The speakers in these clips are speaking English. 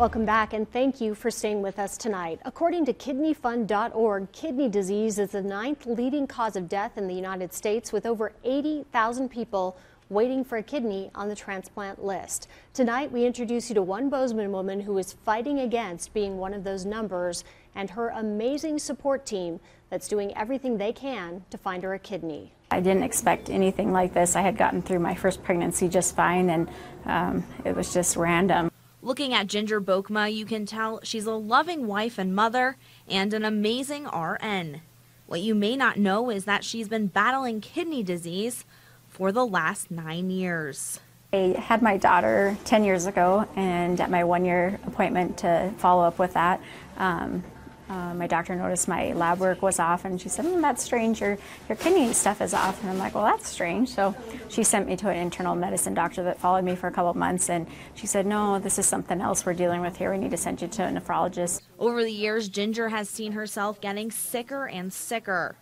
Welcome back and thank you for staying with us tonight. According to kidneyfund.org, kidney disease is the ninth leading cause of death in the United States with over 80,000 people waiting for a kidney on the transplant list. Tonight, we introduce you to one Bozeman woman who is fighting against being one of those numbers and her amazing support team that's doing everything they can to find her a kidney. I didn't expect anything like this. I had gotten through my first pregnancy just fine, and um, it was just random. Looking at Ginger Bokma, you can tell she's a loving wife and mother and an amazing RN. What you may not know is that she's been battling kidney disease for the last nine years. I had my daughter 10 years ago, and at my one year appointment to follow up with that, um, uh, my doctor noticed my lab work was off and she said, mm, that's strange, your, your kidney stuff is off. And I'm like, well, that's strange. So she sent me to an internal medicine doctor that followed me for a couple of months and she said, no, this is something else we're dealing with here. We need to send you to a nephrologist. Over the years, Ginger has seen herself getting sicker and sicker.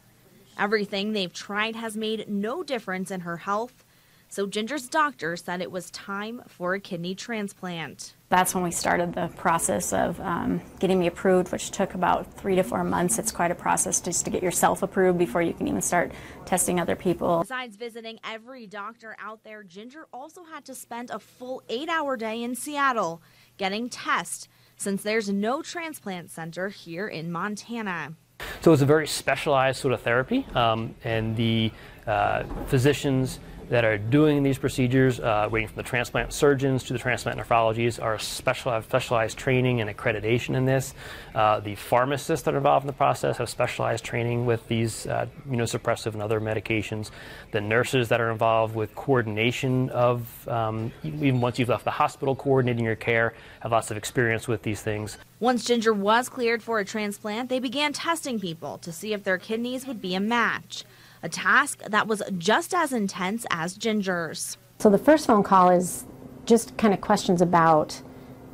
Everything they've tried has made no difference in her health. So Ginger's doctor said it was time for a kidney transplant that's when we started the process of um, getting me approved, which took about three to four months. It's quite a process just to get yourself approved before you can even start testing other people. Besides visiting every doctor out there, Ginger also had to spend a full eight hour day in Seattle getting tests since there's no transplant center here in Montana. So it's a very specialized sort of therapy, um, and the uh, physicians that are doing these procedures, uh, waiting from the transplant surgeons to the transplant nephrologists, are specialized, specialized training and accreditation in this. Uh, the pharmacists that are involved in the process have specialized training with these uh, immunosuppressive and other medications. The nurses that are involved with coordination of, um, even once you've left the hospital, coordinating your care, have lots of experience with these things. Once Ginger was cleared for a transplant, they began testing people to see if their kidneys would be a match a task that was just as intense as Ginger's. So the first phone call is just kind of questions about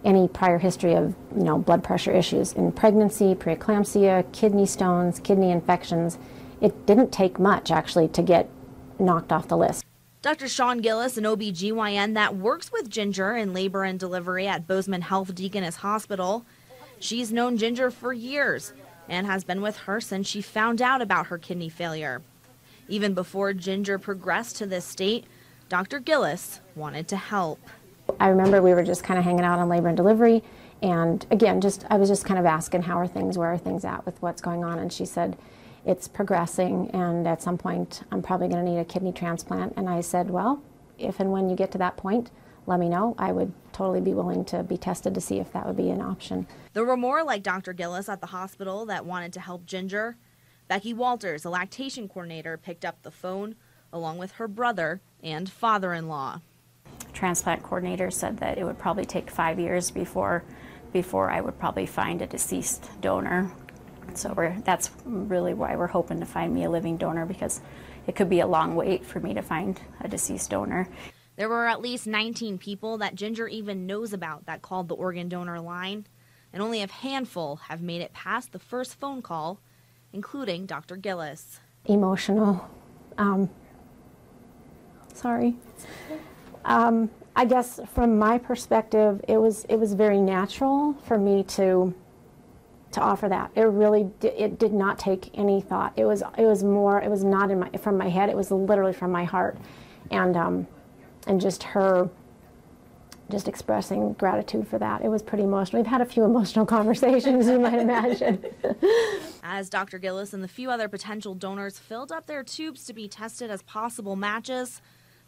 any prior history of you know blood pressure issues in pregnancy, preeclampsia, kidney stones, kidney infections. It didn't take much actually to get knocked off the list. Dr. Sean Gillis, an OB/GYN that works with Ginger in labor and delivery at Bozeman Health Deaconess Hospital. She's known Ginger for years and has been with her since she found out about her kidney failure. Even before Ginger progressed to this state, Dr. Gillis wanted to help. I remember we were just kind of hanging out on labor and delivery, and again, just I was just kind of asking how are things, where are things at with what's going on, and she said it's progressing, and at some point I'm probably going to need a kidney transplant. And I said, well, if and when you get to that point, let me know. I would totally be willing to be tested to see if that would be an option. There were more like Dr. Gillis at the hospital that wanted to help Ginger. Becky Walters, a lactation coordinator, picked up the phone along with her brother and father in law. Transplant coordinator said that it would probably take five years before, before I would probably find a deceased donor. So that's really why we're hoping to find me a living donor because it could be a long wait for me to find a deceased donor. There were at least 19 people that Ginger even knows about that called the organ donor line, and only a handful have made it past the first phone call including Dr. Gillis. Emotional. Um, sorry. Um, I guess from my perspective, it was it was very natural for me to to offer that. It really it did not take any thought. It was it was more it was not in my from my head. It was literally from my heart, and um, and just her just expressing gratitude for that. It was pretty emotional. We've had a few emotional conversations, you might imagine. as Dr. Gillis and the few other potential donors filled up their tubes to be tested as possible matches,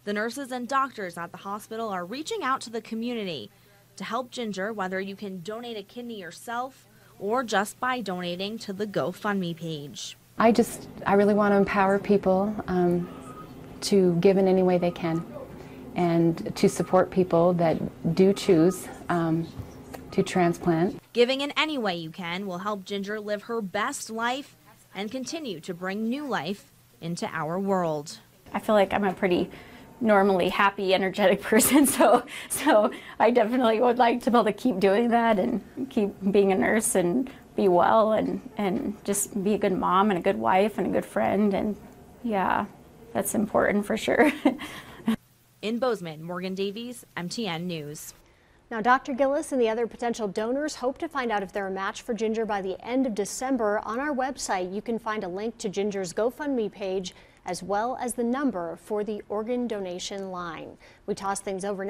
the nurses and doctors at the hospital are reaching out to the community to help Ginger, whether you can donate a kidney yourself or just by donating to the GoFundMe page. I just, I really want to empower people um, to give in any way they can and to support people that do choose um, to transplant. Giving in any way you can will help Ginger live her best life and continue to bring new life into our world. I feel like I'm a pretty normally happy, energetic person, so so I definitely would like to be able to keep doing that and keep being a nurse and be well and and just be a good mom and a good wife and a good friend and yeah, that's important for sure. In Bozeman, Morgan Davies, MTN News. Now, Dr. Gillis and the other potential donors hope to find out if they're a match for Ginger by the end of December. On our website, you can find a link to Ginger's GoFundMe page as well as the number for the organ donation line. We toss things over